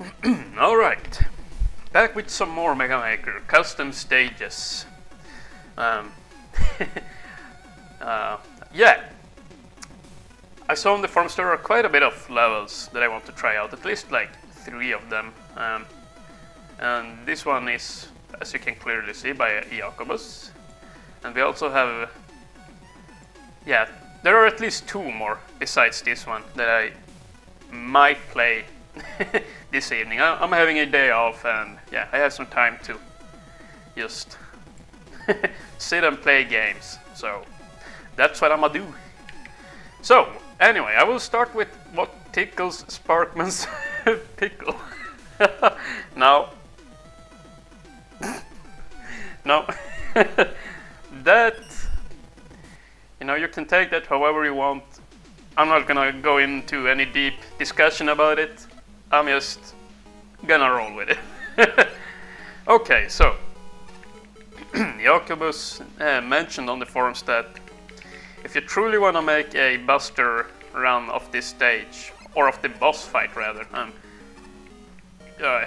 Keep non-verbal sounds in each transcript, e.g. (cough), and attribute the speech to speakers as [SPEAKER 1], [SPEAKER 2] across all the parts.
[SPEAKER 1] (clears throat) Alright. Back with some more Mega Maker. Custom stages. Um, (laughs) uh, yeah. I saw on the forums there are quite a bit of levels that I want to try out. At least like three of them. Um, and this one is, as you can clearly see, by Iacobus. And we also have... Yeah, there are at least two more besides this one that I might play (laughs) this evening. I, am having a day off and yeah, I have some time to just (laughs) sit and play games. So that's what I'm gonna do. So anyway, I will start with what tickles Sparkman's (laughs) pickle. now, (coughs) no, that you know you can take that however you want. I'm not gonna go into any deep discussion about it. I'm just gonna roll with it. (laughs) okay, so (clears throat) Iacobus uh, mentioned on the forums that if you truly want to make a Buster run of this stage, or of the boss fight rather, um, uh,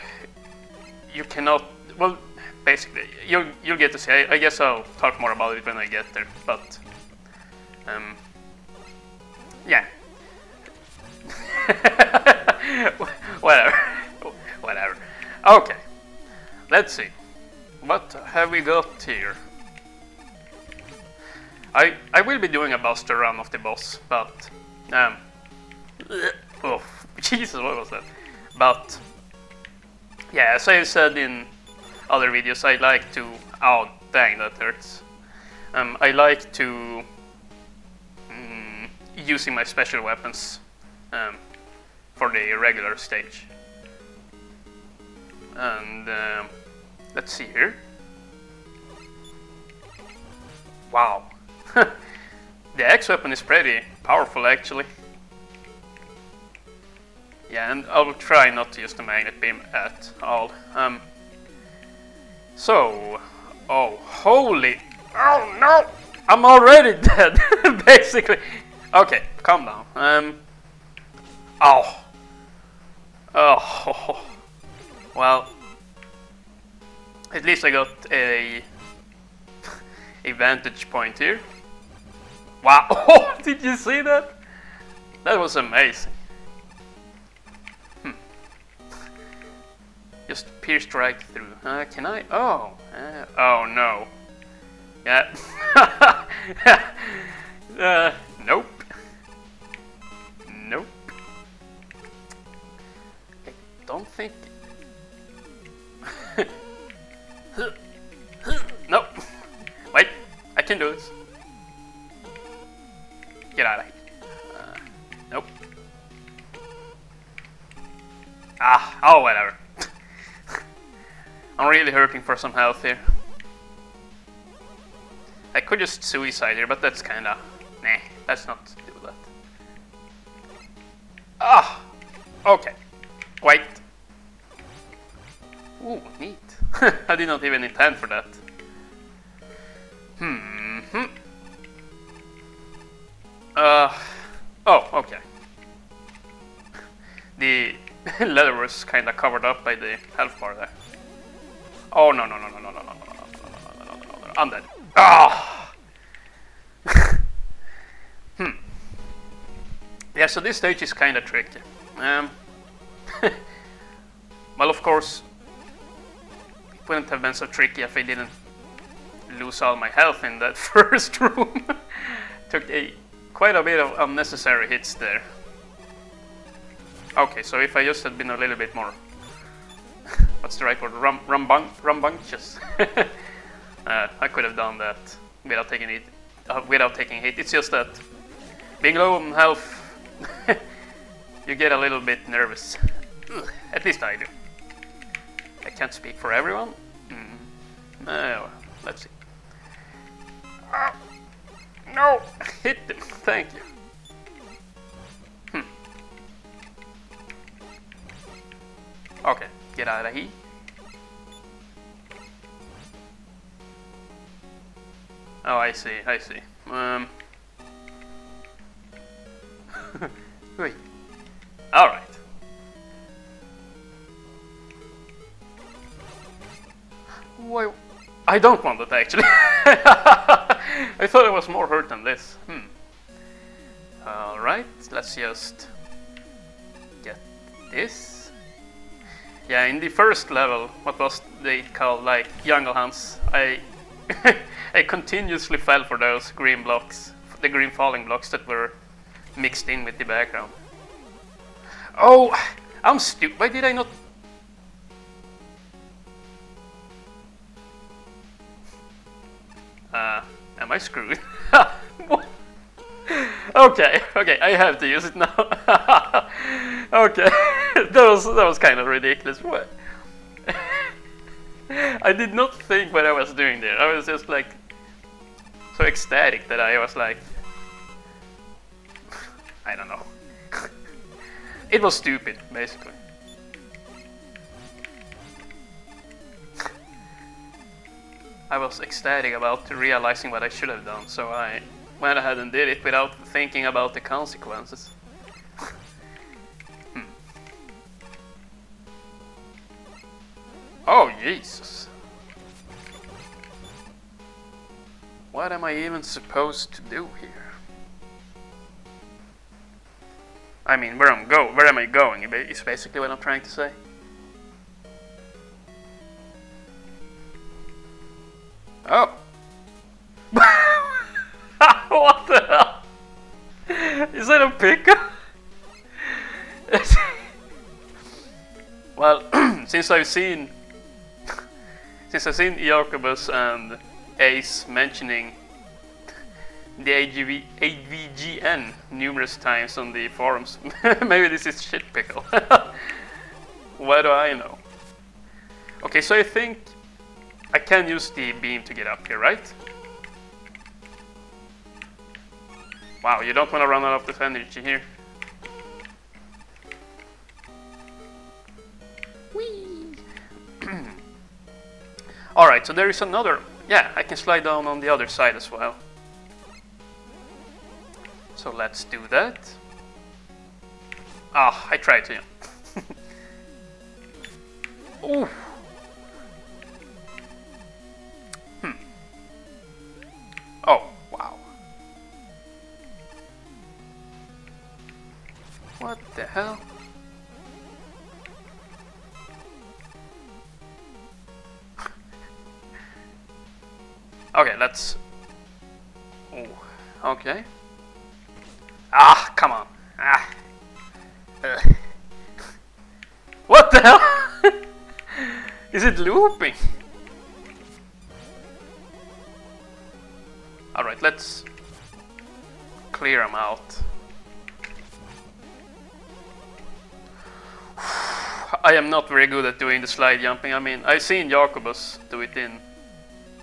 [SPEAKER 1] you cannot. Well, basically, you'll you'll get to see. I, I, guess I'll talk more about it when I get there, but um, yeah. (laughs) (laughs) Whatever. (laughs) Whatever. Okay. Let's see. What have we got here? I I will be doing a buster run of the boss, but um (laughs) oh Jesus what was that? But yeah, as I said in other videos, I like to oh dang that hurts. Um, I like to um, using my special weapons um, for the regular stage. And um, let's see here. Wow. (laughs) the X weapon is pretty powerful actually. Yeah, and I'll try not to use the magnet beam at all. Um, so, oh, holy, oh no, I'm already (laughs) dead, (laughs) basically. Okay, calm down. Um, oh, Oh, (laughs) well, at least I got a, (laughs) a vantage point here. Wow, oh, (laughs) did you see that? That was amazing. Hmm. Just pierced right through. Uh, can I? Oh, uh, oh no. Yeah. uh, think... (laughs) nope. Wait, I can do this. Get out of here. Uh, nope. Ah, oh, whatever. (laughs) I'm really hurting for some health here. I could just suicide here, but that's kinda... Nah, let's not do that. Ah! Okay. I did not even intend for that. Hmm. -hmm. Uh. Oh, okay. The leather was kind of covered up by the health bar there. Oh no no no no no no no no no no no no no no I'm dead. Ah. hmm. Yeah, so this stage is kind of tricky. Um. well, of course, wouldn't have been so tricky if I didn't lose all my health in that (laughs) first room. (laughs) Took a quite a bit of unnecessary hits there. Okay, so if I just had been a little bit more... (laughs) what's the right word? Rum, rumbun rumbunctious. uh, I could have done that without taking it, uh, without taking hit. It's just that being low on health you get a little bit nervous. At least I do. I can't speak for everyone. Mm. Uh, let's see. Uh, no! (laughs) Hit them! Thank you. Hmm. Okay, get out of here. Oh, I see, I see. Um. (laughs) Wait. I don't want it actually. (laughs) I thought it was more hurt than this. Hmm. Alright, let's just get this. Yeah, in the first level, what was they called like jungle hunts, I (laughs) I continuously fell for those green blocks, the green falling blocks that were mixed in with the background. Oh, I'm stupid. Why did I not I screwed? (laughs) okay, okay, I have to use it now. (laughs) okay, (laughs) that was that was kind of ridiculous. What? I did not think what I was doing there. I was just like so ecstatic that I was like, (sighs) I don't know. it was stupid, basically. I was ecstatic about realizing what I should have done, so I went ahead and did it without thinking about the consequences. (laughs) hmm. Oh, Jesus. What am I even supposed to do here? I mean, where I'm go, where am I going? Is basically what I'm trying to say. Since I've seen (laughs) since I've seen Iacobus and Ace mentioning the AGV, AVGN numerous times on the forums, (laughs) maybe this is shit pickle. (laughs) what do I know? Okay, so I think I can use the beam to get up here, right? Wow, you don't want to run out of this energy here. Alright, so there is another... Yeah, I can slide down on the other side as well. So let's do that. Ah, I tried to. (laughs) Ooh. Oh, wow. What the hell? Okay, let's... Oh, okay. Ah, come on. Ah. (laughs) What the hell? (laughs) Is it looping? Alright, let's clear them out. (sighs) I am not very good at doing the slide jumping. I mean, I've seen Iacobus do it in,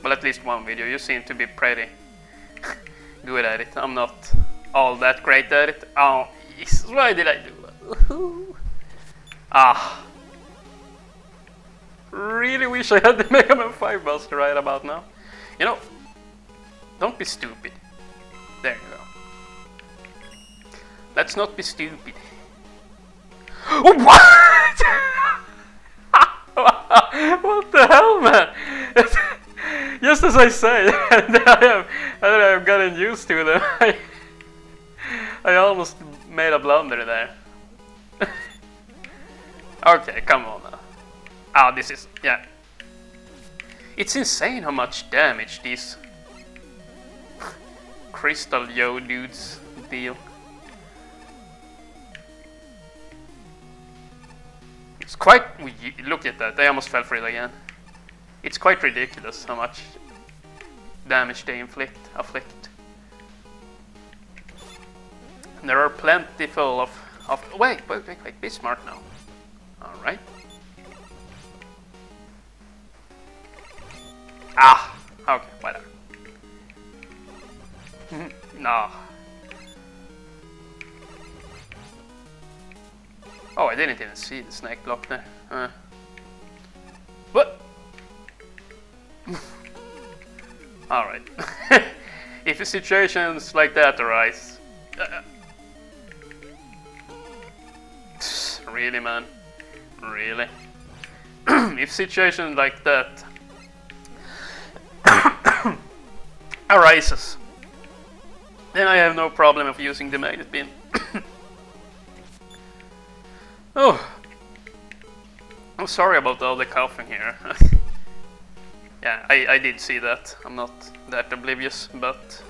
[SPEAKER 1] well, at least one video. You seem to be pretty (laughs) good at it. I'm not all that great at it. Oh, Jesus, why did I do that? (laughs) ah. Really wish I had the (laughs) Mega Man 5 Buster right about now. You know, don't be stupid. There you go. Let's not be stupid. (gasps) What? what the hell, man? (laughs) Just as I say, (laughs) I have, I have gotten used to them. (laughs) I, I almost made a blunder there. okay, come on now. Ah, oh, this is, yeah. It's insane how much damage these Crystal Joe dudes deal. It's quite... Look at that, they almost fell for it again. It's quite ridiculous how much damage they inflict. afflict. There are plentiful of... of wait, wait, wait, wait, be smart now. Alright. Ah! Okay, whatever. (laughs) no. Oh, I didn't even see the snake block there. Uh. Alright. (laughs) if situations like that arise... Uh, (clears throat) really, man? Really? (clears throat) if situations like that (coughs) arises, then I have no problem of using the magnet beam. (coughs) oh, I'm sorry about all the coughing here. (laughs) yeah, I, I did see that. I'm not that oblivious, but...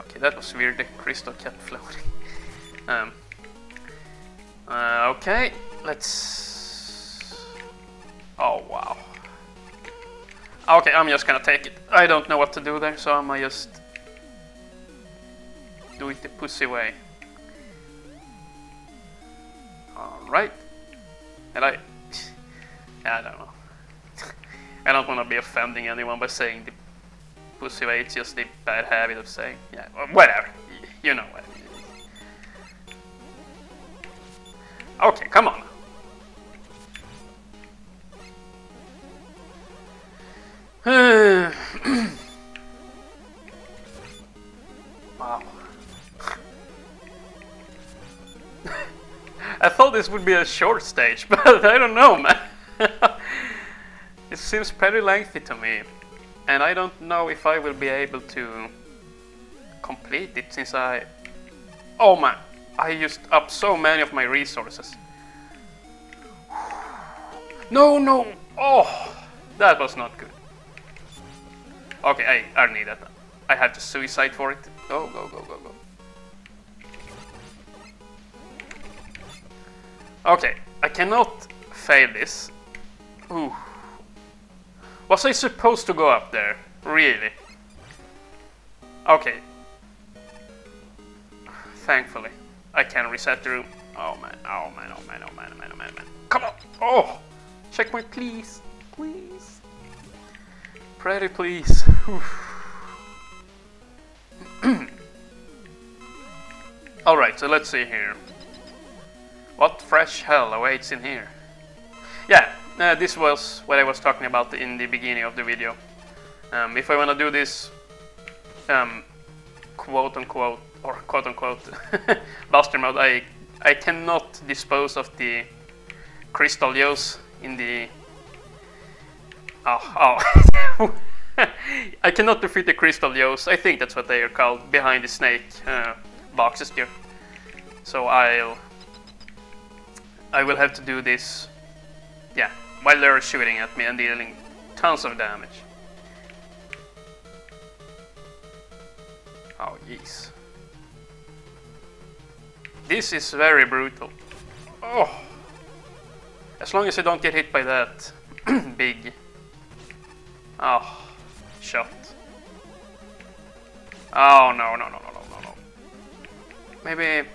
[SPEAKER 1] Okay, that was weird, the crystal kept (laughs) floating. um, uh, okay, let's... Oh, wow. Okay, I'm just gonna take it. I don't know what to do there, so I'm gonna just... Do it the pussy way. Alright. And I... (laughs) I don't know. I don't want to be offending anyone by saying the pussy way, it's just the bad habit of saying, yeah, whatever. You know what. Okay, come on. (sighs) wow. (laughs) I thought this would be a short stage, (laughs) but I don't know, man. Seems pretty lengthy to me. And I don't know if I will be able to complete it since I... Oh man, I used up so many of my resources. (sighs) No, no! Oh, that was not good. Okay, I, I need that. I have to suicide for it. Go, go, go, go, go. Okay, I cannot fail this. Ooh. Was I supposed to go up there? Really? Okay. Thankfully, I can reset the room. Oh man, oh man, oh man, oh man, oh man, oh man, oh man. Come on! Oh! Checkpoint, please. Please. Pretty please. (clears throat) Alright, so let's see here. What fresh hell awaits in here? Yeah, uh, this was what I was talking about in the beginning of the video. Um, if I want to do this um, quote unquote or quote unquote (laughs) buster mode, I I cannot dispose of the crystal Joes in the oh oh (laughs) I cannot defeat the crystal Joes. I think that's what they are called behind the snake uh, boxes here. So I'll I will have to do this, yeah, while they're shooting at me and dealing tons of damage. Oh, jeez. This is very brutal. Oh! As long as I don't get hit by that (clears throat) big... Oh, shot. Oh, no, no, no, no, no, no, no. Maybe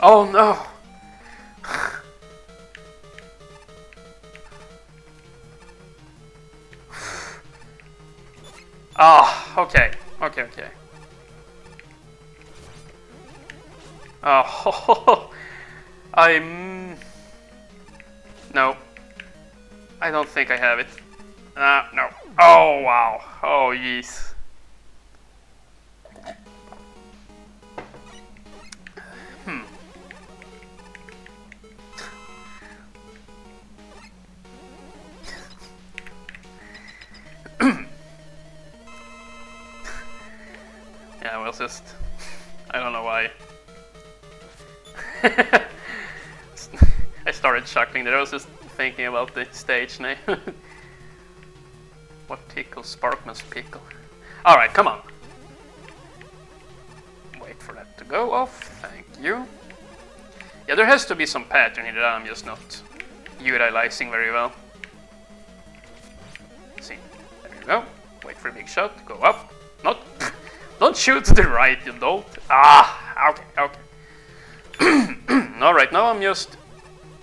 [SPEAKER 1] Oh no! Okay, okay, okay. Oh, (laughs) I'm... No. I don't think I have it. Ah, no. Oh, wow. Oh, jeez. Just... I don't know why. (laughs) I started chuckling there, I was just thinking about the stage name. (laughs) what tickles Sparkman's pickle? Alright, come on. Wait for that to go off, thank you. Yeah, there has to be some pattern here that I'm just not utilizing very well. Let's see, there you go. Wait for a big shot, go up, don't shoot to the right, you don't. Ah, okay, okay. Alright, now I'm just...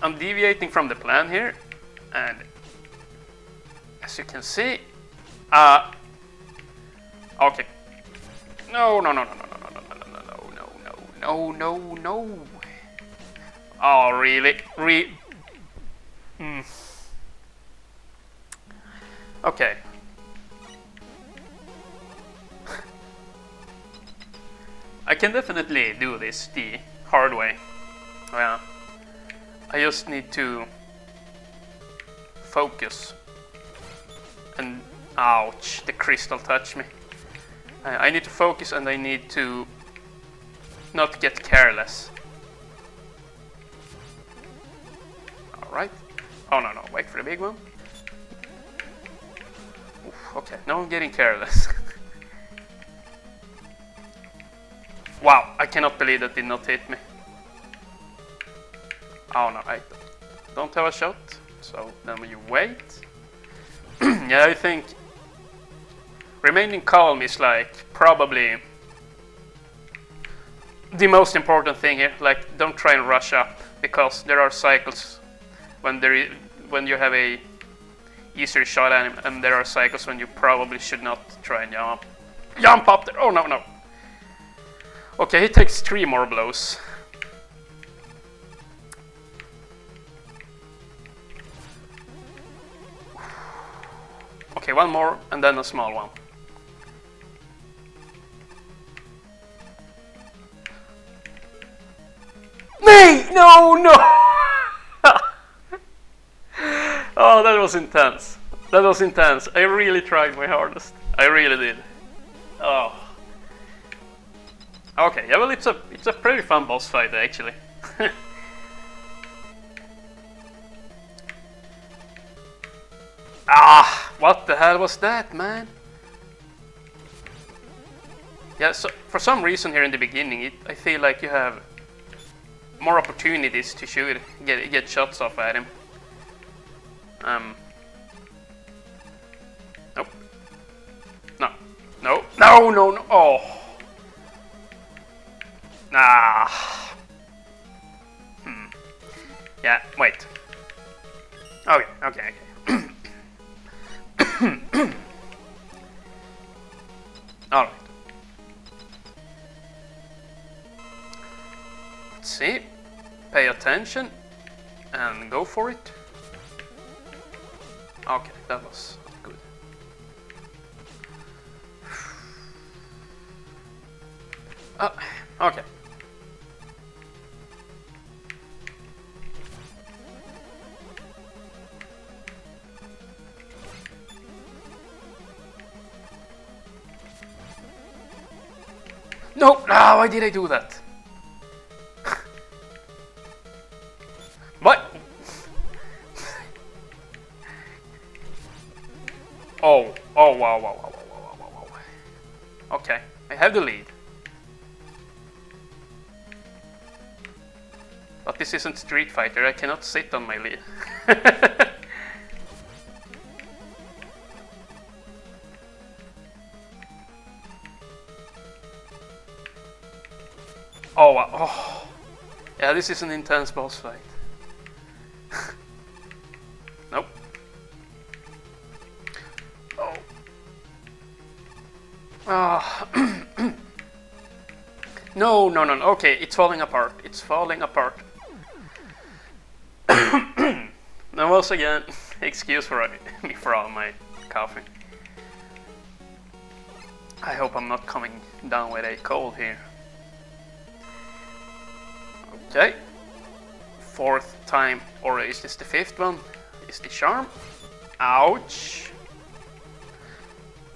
[SPEAKER 1] I'm deviating from the plan here. And... As you can see... Uh... Okay. No, no, no, no, no, no, no, no, no, no, no, no, no, no. No no Oh, really? Re... Hmm. Okay. I can definitely do this the hard way. Yeah. I just need to focus And ouch, the crystal touched me. I, I need to focus and I need to not get careless. Alright. Oh no, no, wait for the big one. Oof, okay, now I'm getting careless. (laughs) wow, I cannot believe that did not hit me. Oh no, I don't have a shot, so then you wait. (clears throat) yeah, I think remaining calm is like probably the most important thing here. Like, don't try and rush up because there are cycles when there is, when you have a easier shot at him, and there are cycles when you probably should not try and jump jump up there. Oh no no. Okay, he takes three more blows. Okay, one more and then a small one. Nay! No, no! (laughs) oh, that was intense. That was intense. I really tried my hardest. I really did. Oh. Okay, yeah, well, it's a it's a pretty fun boss fight actually. (laughs) ah, what the hell was that, man? Yeah, so for some reason here in the beginning, it, I feel like you have more opportunities to shoot, get get shots off at him. Um. Nope. No. No. No. No. No. Oh. Nah. Hmm. Yeah. Wait. Okay. Okay. Okay. (coughs) All right. Let's see. Pay attention and go for it. Okay, that was good. Oh, okay. No! Ah, why did I do that? what? Oh, oh, wow, wow, wow, wow, wow, wow, wow. Okay, I have the lead. But this isn't Street Fighter, I cannot sit on my lead. (laughs) this is an intense boss fight. (laughs) nope. Oh. Ah. (clears throat) no, no, no. Okay, it's falling apart. It's falling apart. (clears throat) now, once again, (laughs) excuse for (laughs) me for all my coughing. I hope I'm not coming down with a cold here. Okay. Fourth time, or is this the fifth one? Is the charm? Ouch.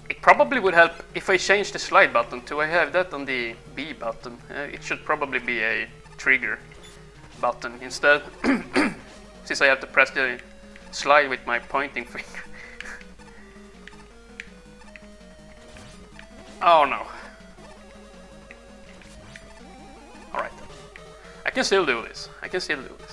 [SPEAKER 1] It probably would help if I change the slide button to I have that on the B button. Uh, it should probably be a trigger button instead. (coughs) Since I have to press the slide with my pointing (laughs) finger. oh no. I can still do this. I can still do this.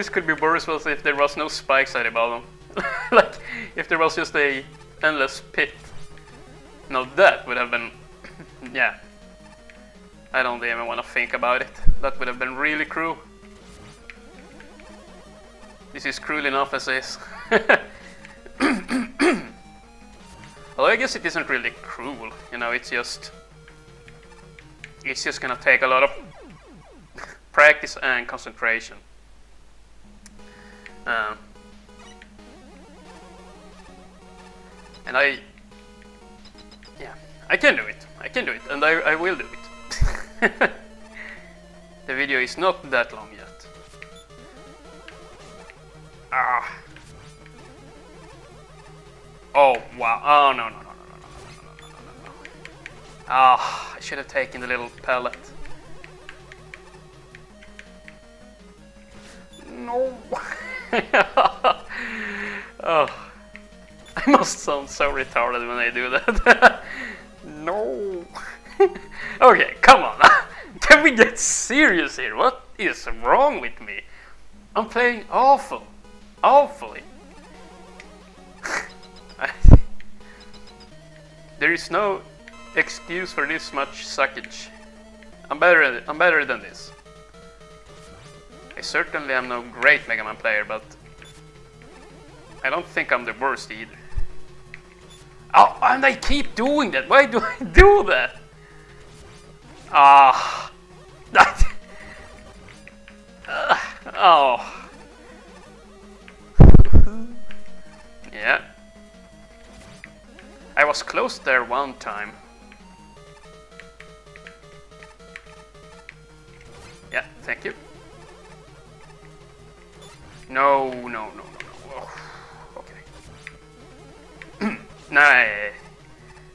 [SPEAKER 1] This could be worse was if there was no spikes at the bottom. (laughs) like if there was just a endless pit. Now that would have been (clears throat) yeah. I don't even want to think about it. That would have been really cruel. This is cruel enough as is. (coughs) Well, I guess it isn't really cruel, you know, it's just... It's just gonna take a lot of (laughs) practice and concentration. Um, and I... Yeah, I can do it. I can do it, and I, I will do it. the video is not that long yet. Ah. Oh, wow. Oh, no, no, no, no, no, no, no, no, no, no, no. Ah, I should have taken the little pellet. No. (laughs) oh. I must sound so retarded when I do that. (laughs) no. (laughs) okay, come on. Can we get serious here? What is wrong with me? I'm playing awful. Awfully. there is no excuse for this much suckage. I'm better. I'm better than this. I certainly am no great Mega Man player, but I don't think I'm the worst either. Oh, and I keep doing that. Why do I do that? Ah. That (laughs) Oh. yeah. I was close there one time. Yeah, thank you. No, no, no, no, no. Oh, okay. (clears throat) nah. Eh, eh.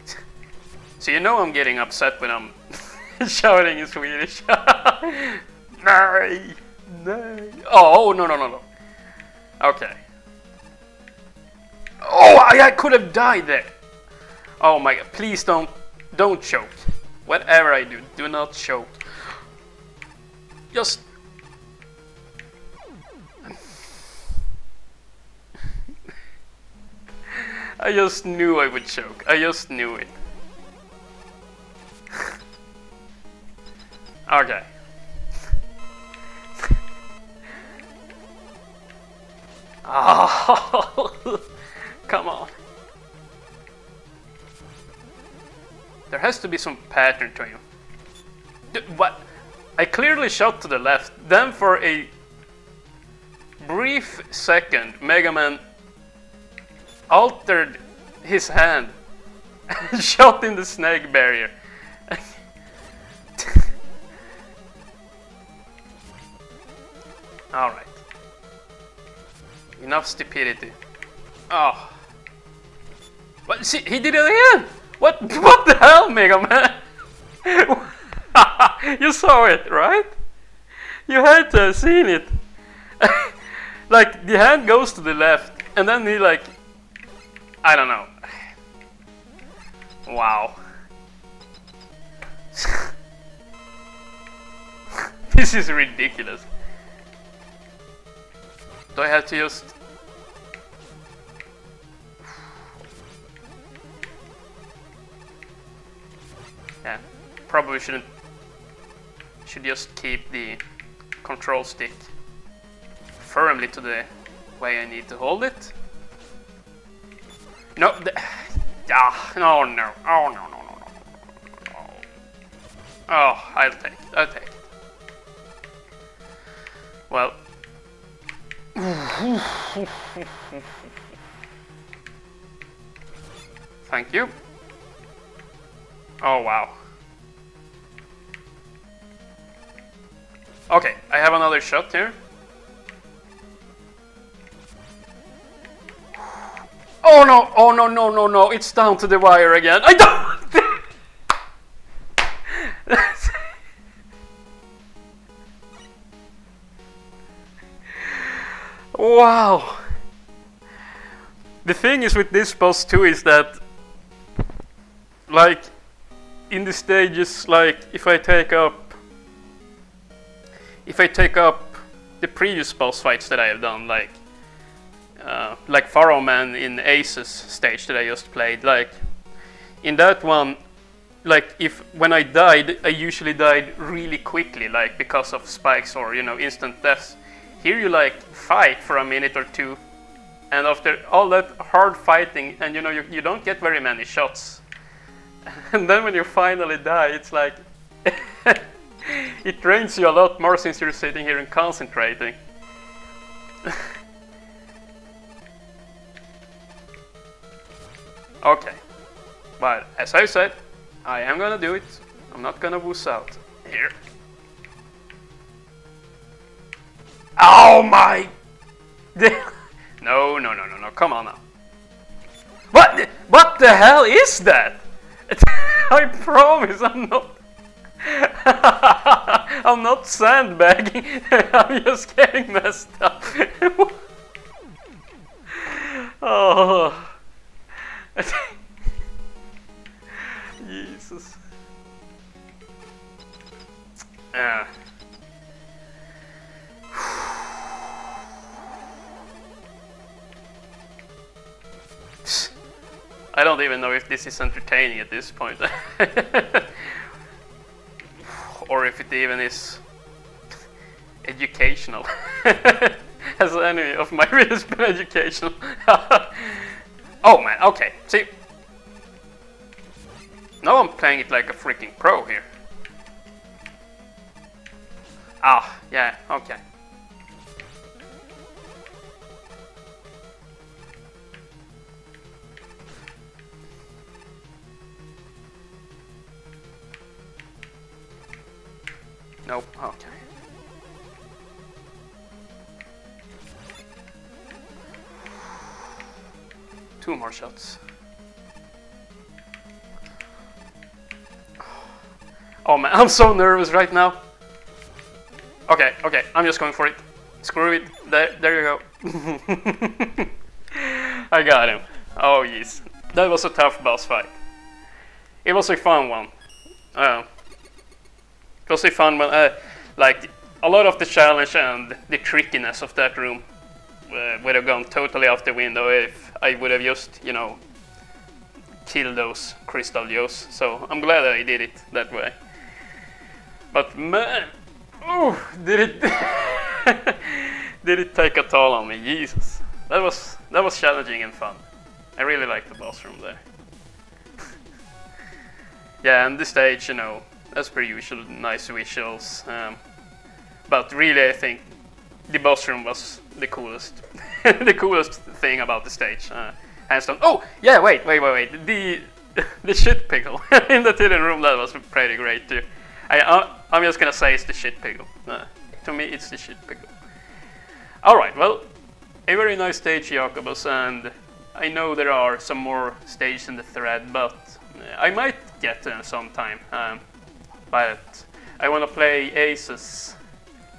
[SPEAKER 1] (laughs) so you know I'm getting upset when I'm (laughs) shouting in Swedish. (laughs) nej, nej. Oh, oh, no, no, no, no. Okay. Oh, I, I could have died there. Oh my god, please don't, don't choke. Whatever I do, do not choke. Just... I just knew I would choke. I just knew it. (laughs) okay. (laughs) Oh, (laughs) come on. There has to be some pattern to him. D what? I clearly shot to the left, then for a brief second, Mega Man altered his hand and (laughs) shot in the snake barrier. (laughs) Alright. Enough stupidity. Oh. What? See, he did it again! What? (laughs) What the hell, Mega Man? you saw it, right? You had to have seen it. like, the hand goes to the left, and then he like... I don't know. Wow. (laughs) this is ridiculous. Do I have to just... Yeah, probably shouldn't... Should just keep the control stick firmly to the way I need to hold it. No, ah, no, no, oh, no, no, no, no, no. Oh, I'll take it, I'll take it. Well, Thank you. Oh, wow. Okay, I have another shot here. Oh no, oh no, no, no, no, it's down to the wire again. I don't... (laughs) Wow! The thing is with this boss too is that like in the stages like if I take up if I take up the previous boss fights that I have done like like Pharaoh Man in Ace's stage that I just played like in that one like if when I died I usually died really quickly like because of spikes or you know instant deaths here you like fight for a minute or two And after all that hard fighting, and you know, you, you don't get very many shots. (laughs) And then when you finally die, it's like (laughs) it drains you a lot more since you're sitting here and concentrating. (laughs) okay. But as I said, I am gonna do it. I'm not gonna wuss out. Here. Oh my! (laughs) no, no, no, no, no, come on now. What? What the hell is that? (laughs) I promise I'm not. (laughs) I'm not sandbagging. I'm just getting messed up. Is entertaining at this point. (laughs) or if it even is educational. (laughs) Has any of my (laughs) videos been educational? oh man, okay. See, now I'm playing it like a freaking pro here. Ah, yeah, okay. Nope, okay. Two more shots. Oh man, (laughs) I'm so nervous right now. Okay, okay, I'm just going for it. Screw it. There, there you go. (laughs) I got him. Oh yes, that was a tough boss fight. It was a fun one. Uh, it was found fun. Uh, like a lot of the challenge and the trickiness of that room uh, would have gone totally off the window if I would have just, you know, killed those crystal Joes. So I'm glad I did it that way. But man, oh, did it (laughs) did it take a toll on me? Jesus, that was that was challenging and fun. I really liked the boss room there. (laughs) yeah, and the stage, you know, as per usual, nice visuals. Um, but really, I think the boss room was the coolest, (laughs) the coolest thing about the stage. Uh, hands down. Oh, yeah, wait, wait, wait, wait. The (laughs) the shit pickle (laughs) in the hidden room that was pretty great too. I uh, I'm just gonna say it's the shit pickle. Uh, to me, it's the shit pickle. All right, well, a very nice stage, Iacobus, and I know there are some more stages in the thread, but I might get them sometime. Um, but I want to play Aces.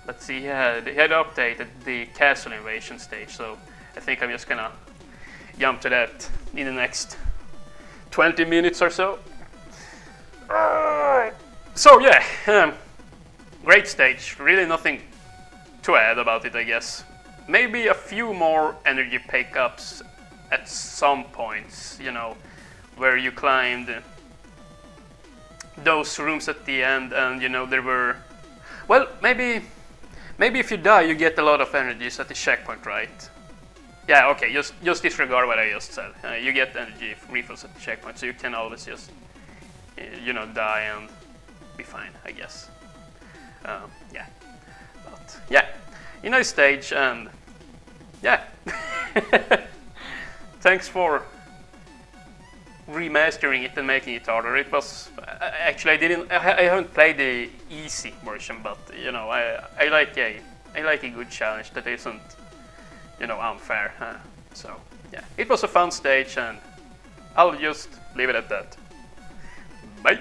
[SPEAKER 1] Let's see, he had, he had updated the castle invasion stage, so I think I'm just gonna jump to that in the next 20 minutes or so. So yeah, um, great stage. Really nothing to add about it, I guess. Maybe a few more energy pickups at some points, you know, where you climbed those rooms at the end and you know there were well maybe maybe if you die you get a lot of energies at the checkpoint right? Yeah okay just just disregard what I just said. Uh, you get energy refills at the checkpoint so you can always just you know die and be fine I guess. Um, yeah. But yeah. You know, stage and yeah. (laughs) Thanks for remastering it and making it harder. It was actually I didn't I, I haven't played the easy version, but you know I I like a I like a good challenge that isn't you know unfair. Uh, so yeah, it was a fun stage, and I'll just leave it at that. Bye.